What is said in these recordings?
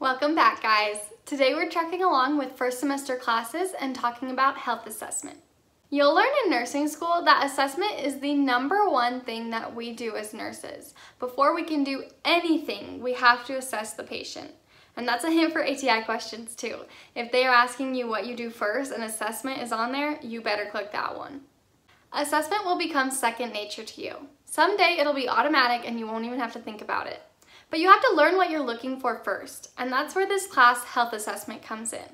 Welcome back guys. Today we're tracking along with first semester classes and talking about health assessment. You'll learn in nursing school that assessment is the number one thing that we do as nurses. Before we can do anything, we have to assess the patient. And that's a hint for ATI questions too. If they are asking you what you do first and assessment is on there, you better click that one. Assessment will become second nature to you. Someday it'll be automatic and you won't even have to think about it. But you have to learn what you're looking for first, and that's where this class health assessment comes in.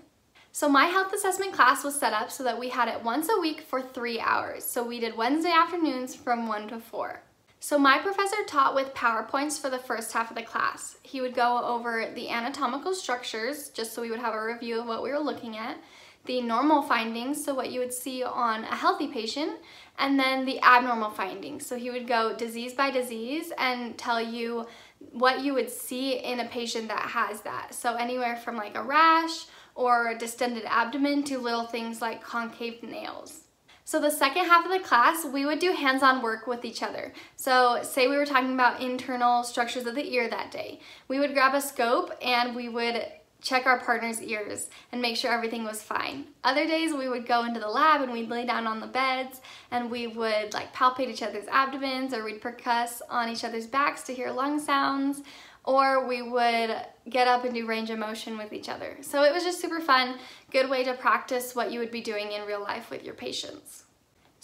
So my health assessment class was set up so that we had it once a week for three hours. So we did Wednesday afternoons from one to four. So my professor taught with PowerPoints for the first half of the class. He would go over the anatomical structures, just so we would have a review of what we were looking at, the normal findings, so what you would see on a healthy patient, and then the abnormal findings. So he would go disease by disease and tell you what you would see in a patient that has that. So anywhere from like a rash or a distended abdomen to little things like concave nails. So the second half of the class, we would do hands-on work with each other. So say we were talking about internal structures of the ear that day. We would grab a scope and we would check our partner's ears and make sure everything was fine. Other days we would go into the lab and we'd lay down on the beds and we would like palpate each other's abdomens or we'd percuss on each other's backs to hear lung sounds or we would get up and do range of motion with each other. So it was just super fun, good way to practice what you would be doing in real life with your patients.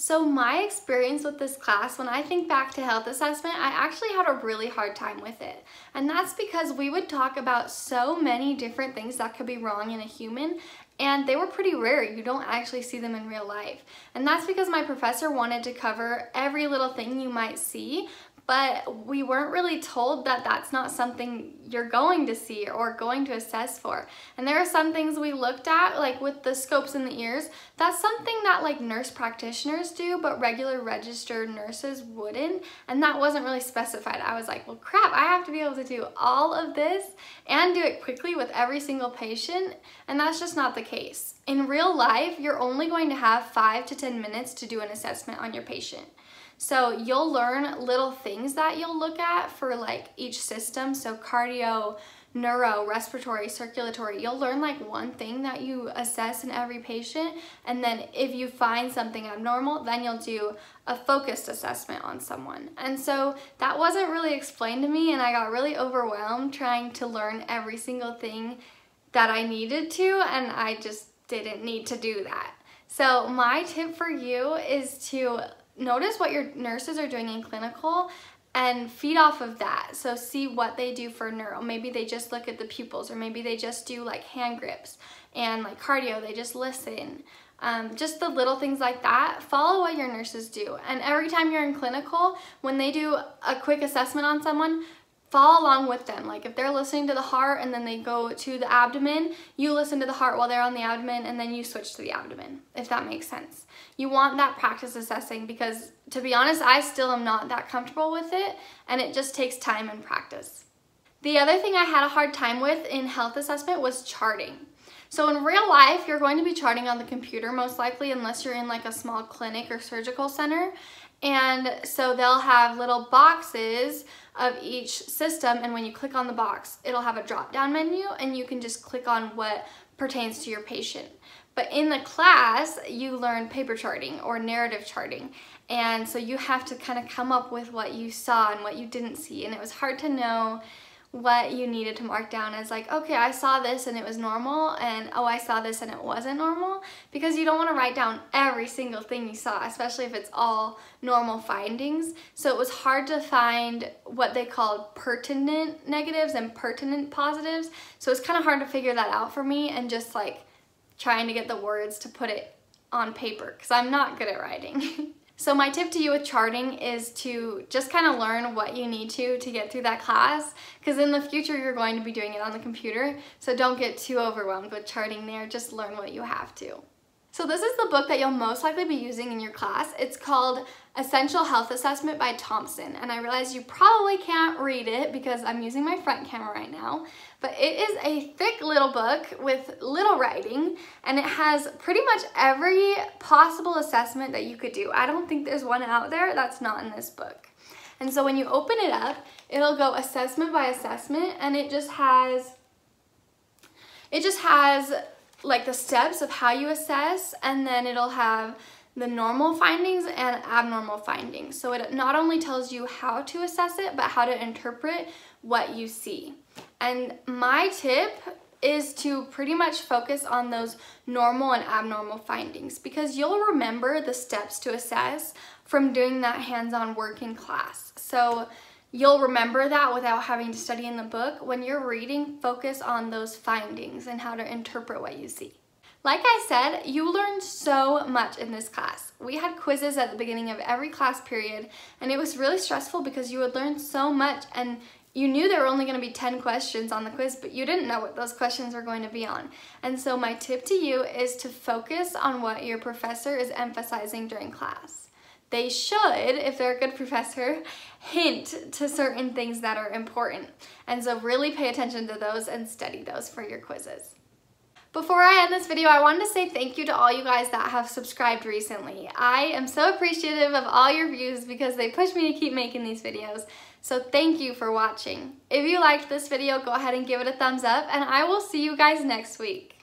So my experience with this class, when I think back to health assessment, I actually had a really hard time with it. And that's because we would talk about so many different things that could be wrong in a human and they were pretty rare. You don't actually see them in real life. And that's because my professor wanted to cover every little thing you might see, but we weren't really told that that's not something you're going to see or going to assess for. And there are some things we looked at, like with the scopes in the ears, that's something that like nurse practitioners do, but regular registered nurses wouldn't. And that wasn't really specified. I was like, well, crap, I have to be able to do all of this and do it quickly with every single patient. And that's just not the case. In real life, you're only going to have five to 10 minutes to do an assessment on your patient. So you'll learn little things that you'll look at for like each system. So cardio, neuro, respiratory, circulatory. You'll learn like one thing that you assess in every patient. And then if you find something abnormal, then you'll do a focused assessment on someone. And so that wasn't really explained to me and I got really overwhelmed trying to learn every single thing that I needed to and I just didn't need to do that. So my tip for you is to notice what your nurses are doing in clinical and feed off of that. So see what they do for neuro. Maybe they just look at the pupils or maybe they just do like hand grips and like cardio, they just listen. Um, just the little things like that, follow what your nurses do. And every time you're in clinical, when they do a quick assessment on someone, follow along with them. Like if they're listening to the heart and then they go to the abdomen, you listen to the heart while they're on the abdomen and then you switch to the abdomen, if that makes sense. You want that practice assessing because to be honest, I still am not that comfortable with it and it just takes time and practice. The other thing I had a hard time with in health assessment was charting. So in real life, you're going to be charting on the computer most likely unless you're in like a small clinic or surgical center. And so they'll have little boxes of each system and when you click on the box, it'll have a drop down menu and you can just click on what pertains to your patient. But in the class, you learn paper charting or narrative charting. And so you have to kind of come up with what you saw and what you didn't see. And it was hard to know what you needed to mark down as like, okay, I saw this and it was normal, and oh, I saw this and it wasn't normal, because you don't want to write down every single thing you saw, especially if it's all normal findings. So it was hard to find what they called pertinent negatives and pertinent positives. So it's kind of hard to figure that out for me and just like trying to get the words to put it on paper because I'm not good at writing. So my tip to you with charting is to just kind of learn what you need to to get through that class because in the future you're going to be doing it on the computer. So don't get too overwhelmed with charting there, just learn what you have to. So this is the book that you'll most likely be using in your class. It's called Essential Health Assessment by Thompson. And I realize you probably can't read it because I'm using my front camera right now. But it is a thick little book with little writing and it has pretty much every possible assessment that you could do. I don't think there's one out there that's not in this book. And so when you open it up, it'll go assessment by assessment and it just has It just has like the steps of how you assess and then it'll have the normal findings and abnormal findings. So it not only tells you how to assess it, but how to interpret what you see. And my tip is to pretty much focus on those normal and abnormal findings because you'll remember the steps to assess from doing that hands-on work in class. So you'll remember that without having to study in the book. When you're reading, focus on those findings and how to interpret what you see. Like I said, you learned so much in this class. We had quizzes at the beginning of every class period and it was really stressful because you would learn so much and you knew there were only going to be 10 questions on the quiz, but you didn't know what those questions were going to be on. And so my tip to you is to focus on what your professor is emphasizing during class. They should, if they're a good professor, hint to certain things that are important. And so really pay attention to those and study those for your quizzes. Before I end this video, I wanted to say thank you to all you guys that have subscribed recently. I am so appreciative of all your views because they push me to keep making these videos. So thank you for watching. If you liked this video, go ahead and give it a thumbs up and I will see you guys next week.